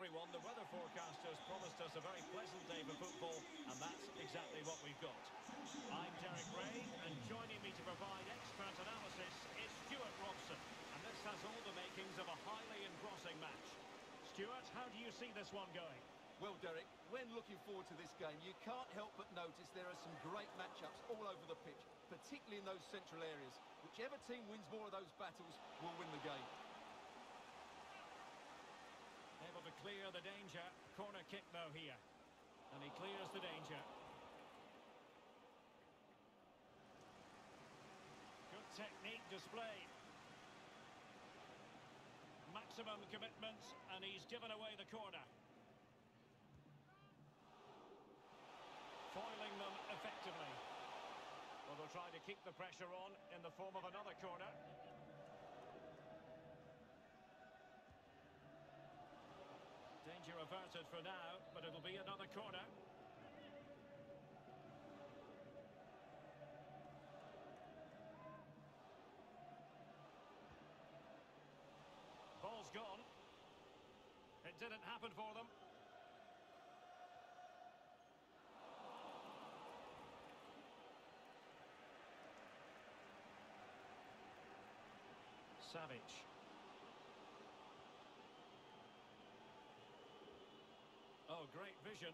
everyone. The weather forecasters promised us a very pleasant day for football, and that's exactly what we've got. I'm Derek Rae, and joining me to provide expert analysis is Stewart Robson. And this has all the makings of a highly engrossing match. Stuart, how do you see this one going? Well, Derek, when looking forward to this game, you can't help but notice there are some great matchups all over the pitch, particularly in those central areas. Whichever team wins more of those battles will win the game. Able to clear the danger. Corner kick, though, here. And he clears the danger. Good technique displayed. Maximum commitment, and he's given away the corner. Foiling them effectively. Well, they'll try to keep the pressure on in the form of another corner. Danger averted for now, but it'll be another corner. Ball's gone. It didn't happen for them. Savic. Oh, great vision.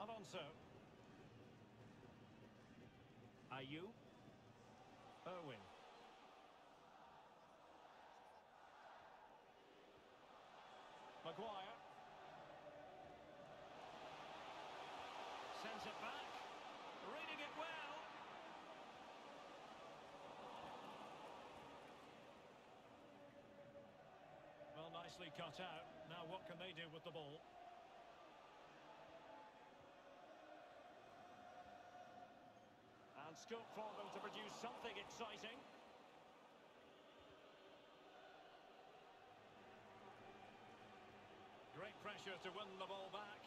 Alonso. Ayew. Irwin. Maguire. Sends it back. Reading it well. Well, nicely cut out. Now what can they do with the ball? And scope for them to produce something exciting. Great pressure to win the ball back.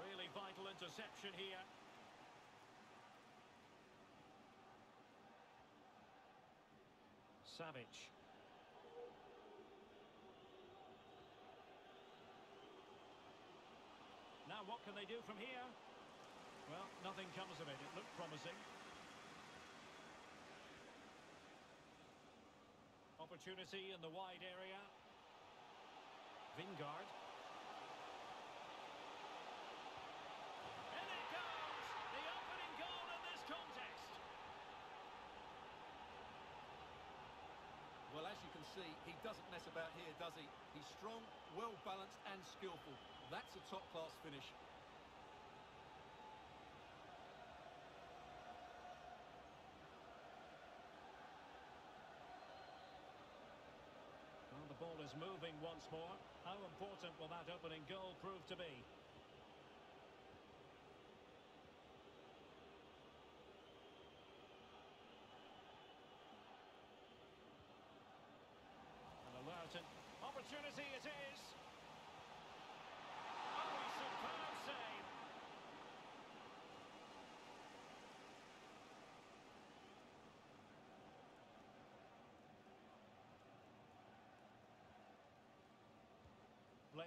Really vital interception here. Savic. Now what can they do from here? Well, nothing comes of it. It looked promising. Opportunity in the wide area. Lingard. And it goes! The opening goal in this contest. Well, as you can see, he doesn't mess about here, does he? He's strong, well-balanced and skillful. That's a top-class finish. Well, the ball is moving once more. How important will that opening goal prove to be? An alert and opportunity it is. Oh, superb save.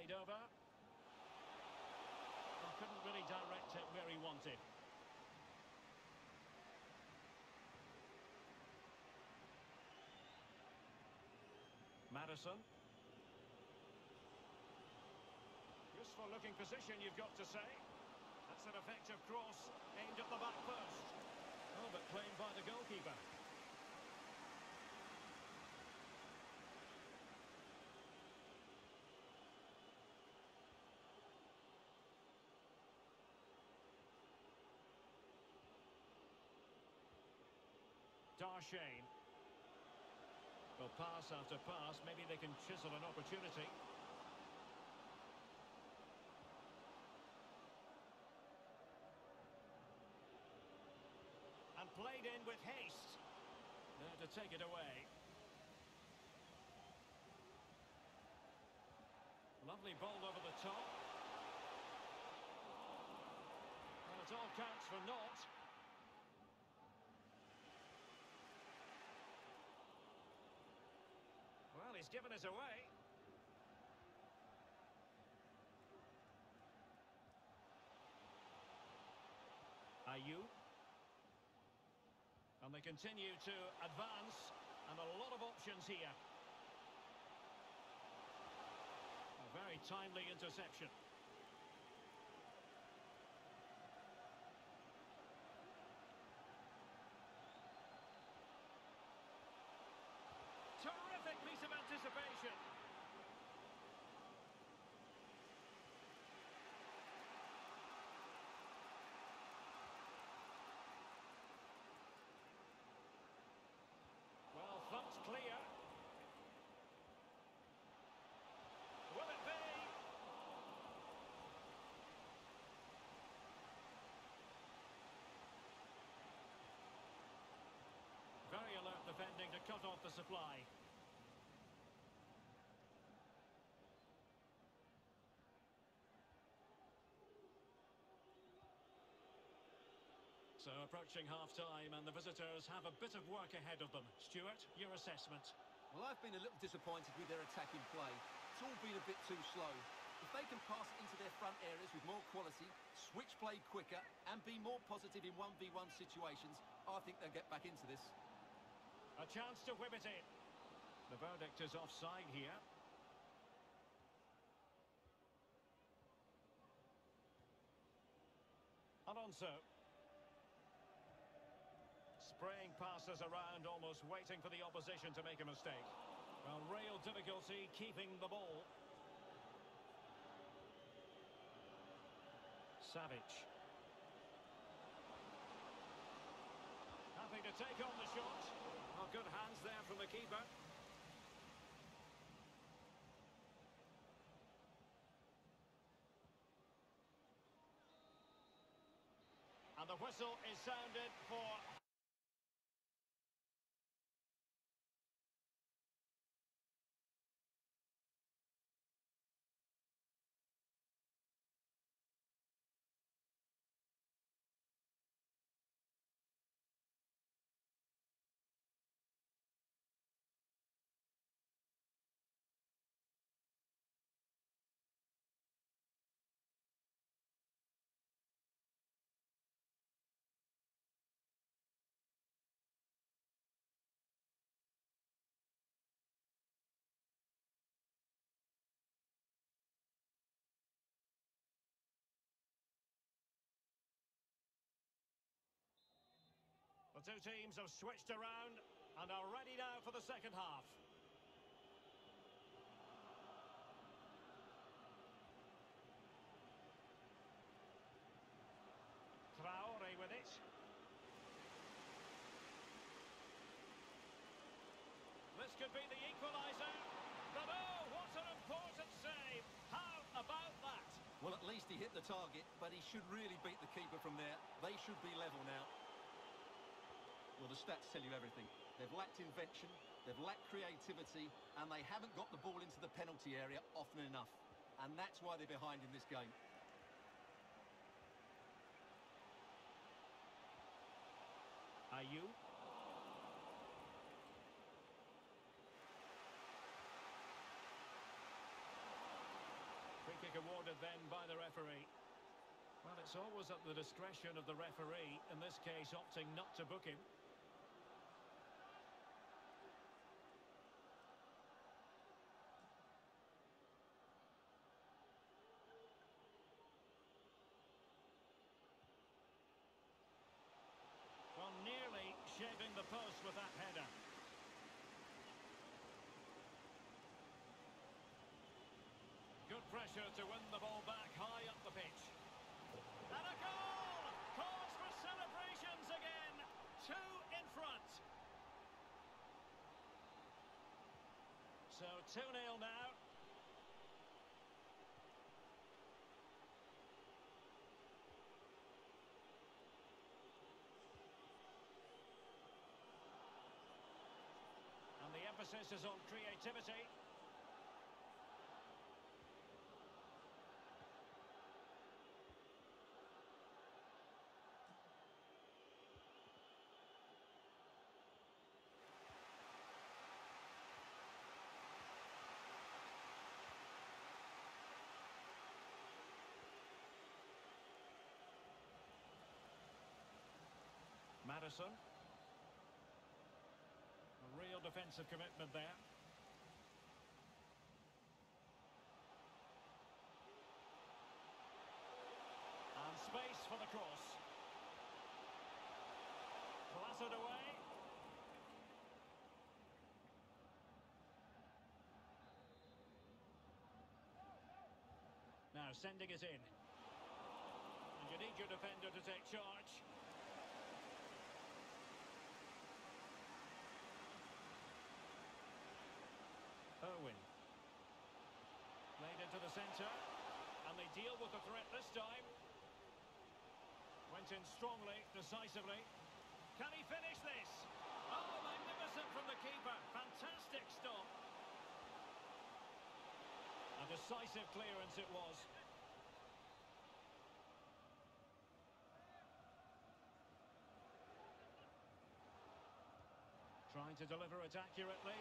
Played over. Oh, couldn't really direct it where he wanted. Maddison. Useful looking position, you've got to say. That's an effective cross aimed at the back post. Oh, but claimed by the goalkeeper. Barshane. Well, pass after pass, maybe they can chisel an opportunity. And played in with haste. There to take it away. Lovely ball over the top. And it all counts for naught. Given us away. Ayew. And they continue to advance, and a lot of options here. A very timely interception. Terrific piece of anticipation. Well, thumped clear. Will it be? Very alert defending to cut off the supply. So approaching half-time and the visitors have a bit of work ahead of them. Stuart, your assessment? Well, I've been a little disappointed with their attacking play. It's all been a bit too slow. If they can pass it into their front areas with more quality, switch play quicker, and be more positive in 1v1 situations, I think they'll get back into this. A chance to whip it in. The verdict is offside here. Alonso. Spraying passes around, almost waiting for the opposition to make a mistake. Well, real difficulty keeping the ball. Savage. Happy to take on the shot. Good hands there from the keeper. And the whistle is sounded for The two teams have switched around and are ready now for the second half. Traore with it. This could be the equaliser. But what an important save. How about that? Well, at least he hit the target, but he should really beat the keeper from there. They should be level now. Well, the stats tell you everything. They've lacked invention, they've lacked creativity, and they haven't got the ball into the penalty area often enough. And that's why they're behind in this game. Ayew. Free kick awarded then by the referee. Well, it's always at the discretion of the referee, in this case opting not to book him. Well, nearly shaving the post with that header. Good pressure to win the ball back high up the pitch. And a goal! Cause for celebrations again. Two in front. So 2-0 now. And the emphasis is on creativity. Henderson. A real defensive commitment there. And space for the cross. Clattered away. Now sending it in. And you need your defender to take into the centre. And they deal with the threat this time. Went in strongly, decisively. Can he finish this? Oh, magnificent from the keeper. Fantastic stop. A decisive clearance it was. Trying to deliver it accurately.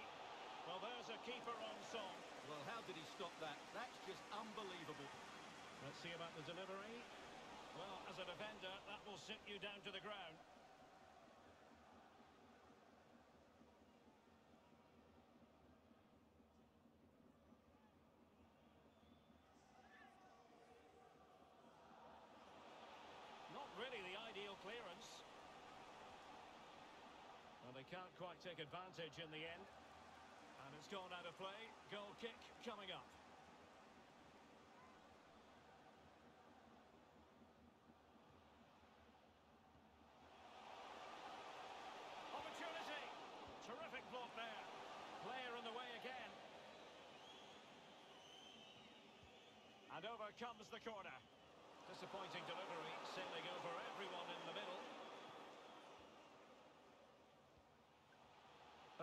Well, there's a keeper on song. Well, how did he stop that? That's just unbelievable. Let's see about the delivery. Well, as a defender, that will sit you down to the ground. Not really the ideal clearance. Well, they can't quite take advantage in the end. It's gone out of play. Goal kick coming up. Opportunity. Terrific block there. Player in the way again. And over comes the corner. Disappointing delivery, sailing over everyone in the middle.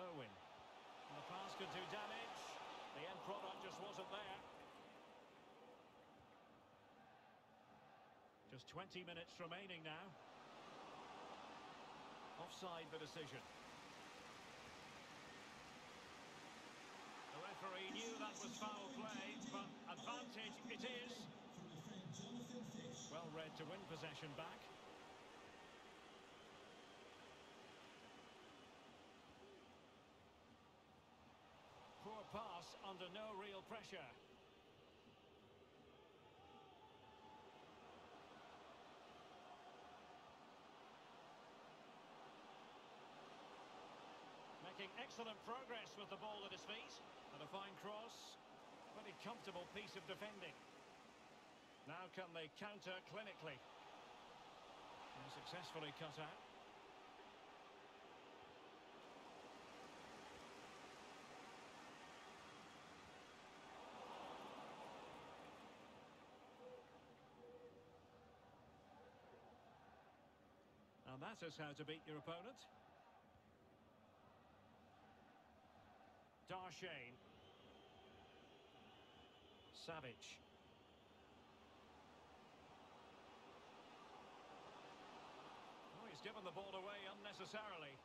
Owen. Could do damage. The end product just wasn't there. Just 20 minutes remaining now. Offside the decision. The referee knew that was foul play, but advantage it is. Well read to win possession back. Pass under no real pressure. Making excellent progress with the ball at his feet. And a fine cross. Pretty comfortable piece of defending. Now can they counter clinically? And successfully cut out. Is how to beat your opponent. Darshane. Savage. Oh, he's given the ball away unnecessarily.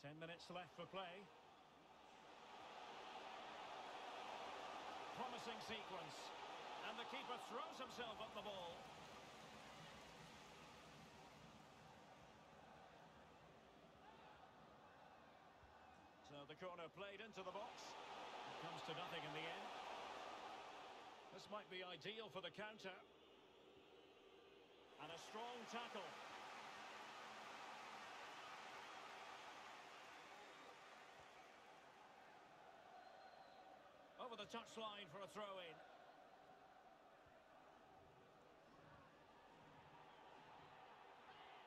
Ten minutes left for play. Promising sequence. And the keeper throws himself at the ball. Corner played into the box. It comes to nothing in the end. This might be ideal for the counter. And a strong tackle. Over the touchline for a throw-in.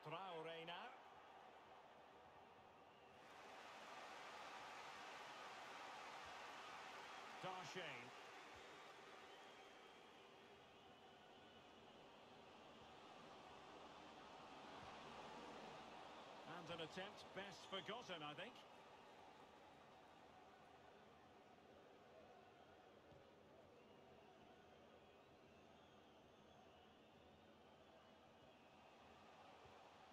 Traore now. Darshane. And an attempt best forgotten, I think.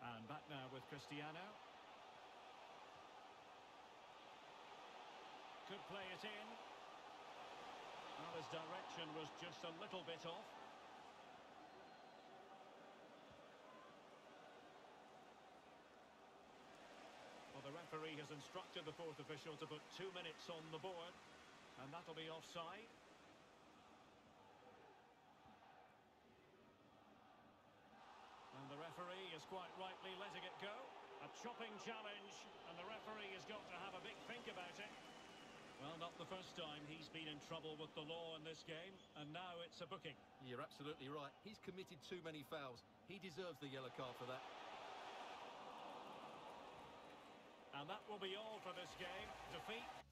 And back now with Cristiano. Could play it in. Well, his direction was just a little bit off. Referee has instructed the fourth official to put two minutes on the board. And that'll be offside. And the referee is quite rightly letting it go. A chopping challenge, and the referee has got to have a big think about it. Well, not the first time he's been in trouble with the law in this game, and now it's a booking. You're absolutely right. He's committed too many fouls. He deserves the yellow card for that. And that will be all for this game. Defeat.